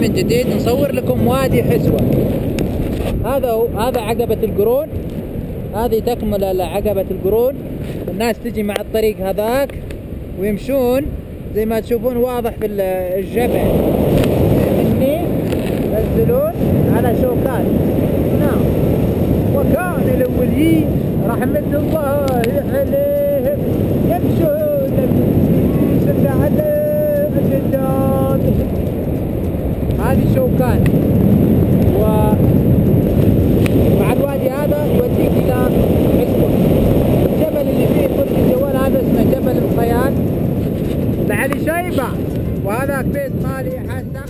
من جديد نصور لكم وادي حسوة هذا هو هذا عقبة القرون. هذه تكمل عقبة القرون. الناس تجي مع الطريق هذاك ويمشون. زي ما تشوفون واضح في الجبل. مني ينزلون على شوكات. نعم. وكان الاولين رحمة الله عليهم يمشون على الجداد هذه شوكان و مع الوادي هذا يوديك إلى حسوة الجبل اللي فيه برج الجوال هذا اسمه جبل الخيال. لعلي شيبة وهذا بيت مالي حسن